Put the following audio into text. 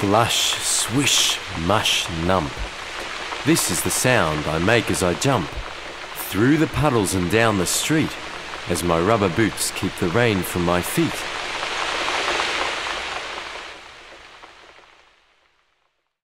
Gush, swish, mush, nump. This is the sound I make as I jump through the puddles and down the street as my rubber boots keep the rain from my feet.